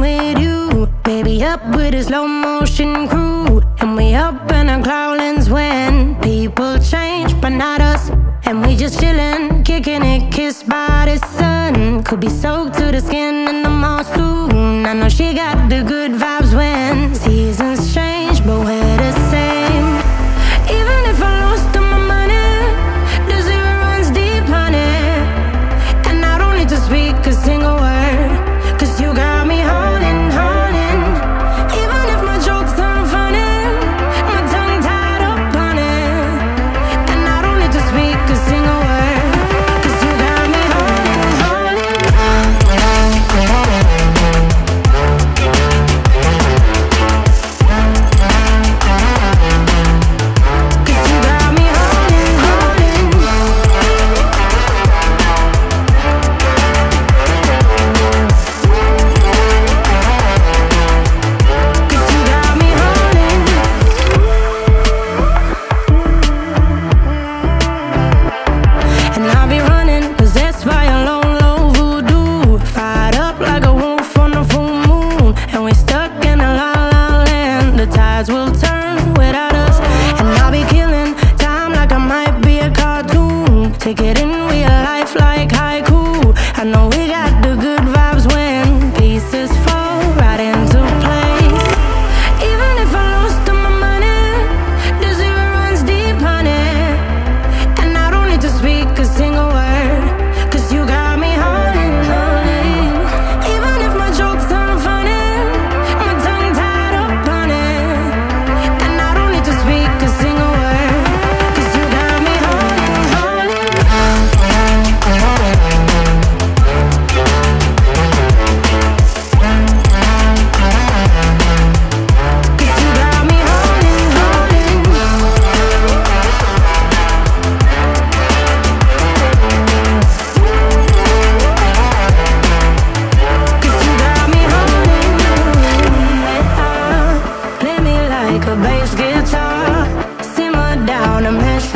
With you. Baby, up with a slow motion crew. And we up in our clouds when people change, but not us. And we just chillin', kicking it, kissed by the sun. Could be soaked to the skin in the mall soon. I know she got the good vibes. will turn without to miss